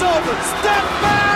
Step back.